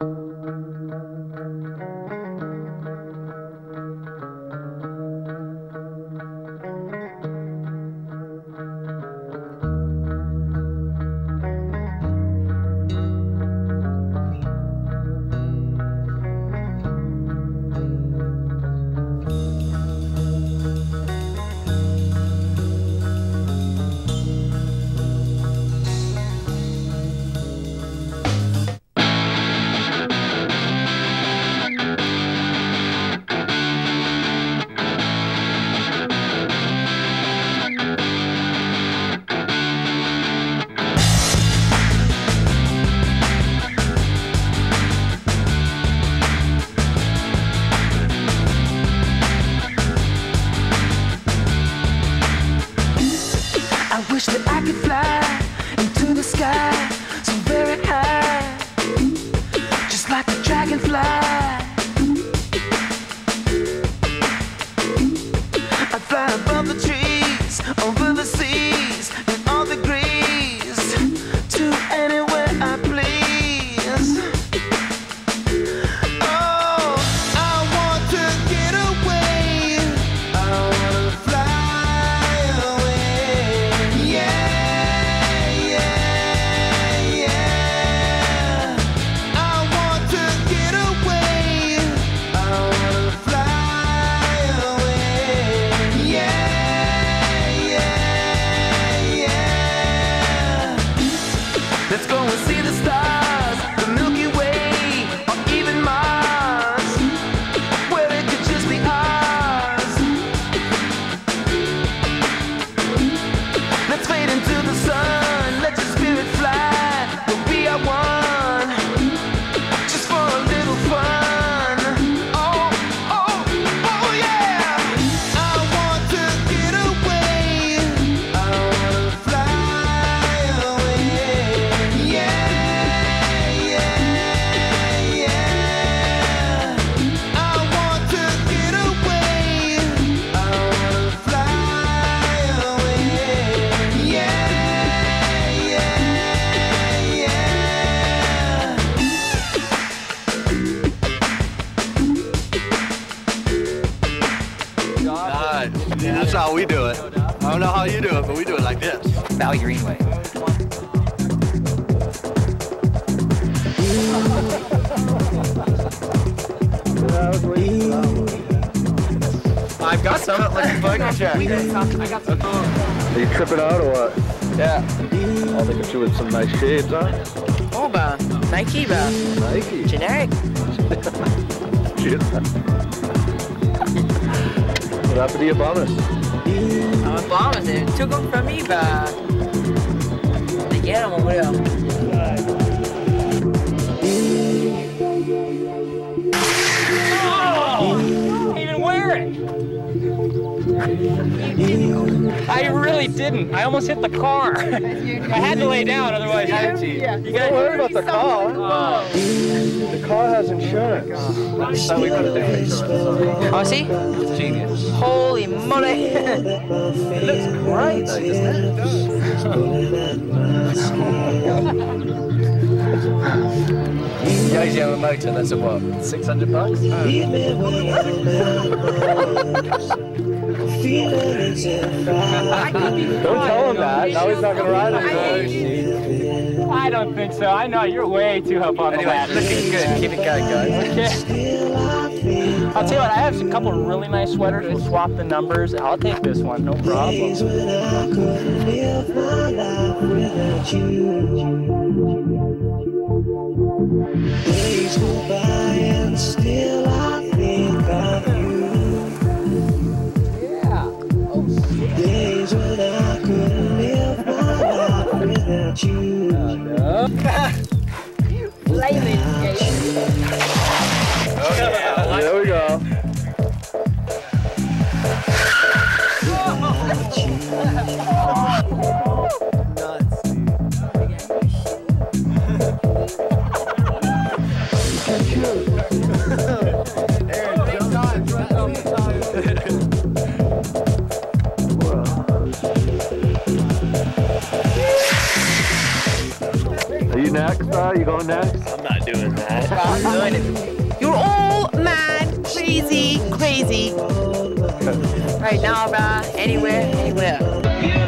I wish that I could fly into the sky so very high, just like a dragonfly. I'd fly Let's go like this. Valley Greenway. I've got some. Let's buggy check. Are you tripping out or what? Yeah. I'll look at you with some nice shades on. Oh, ba. Nike ba. Nike. Generic. Shit. what happened to your bummers? I'm a bomber. They took them from me ba. They get them over there. even wear it. I really didn't. I almost hit the car. I had to lay down, otherwise. You Don't worry about the car. Oh. The car has insurance. So we got to do it. Oh, see? Genius. Holy moly. It looks great, though, doesn't it? Goes you a motor, that's a what? 600 bucks? Don't tell him that. Now he's not going to ride anymore. I don't think so. I know you're way too up on the Anyway, ladder. looking good. Keep it going, guys. Okay. I'll tell you what, I have a couple of really nice sweaters. We'll swap the numbers. I'll take this one, no problem. There we next? Are you going next? I'm not doing that. I'm doing it. You're all mad, crazy, crazy. Right now, bruh. Anywhere, anywhere.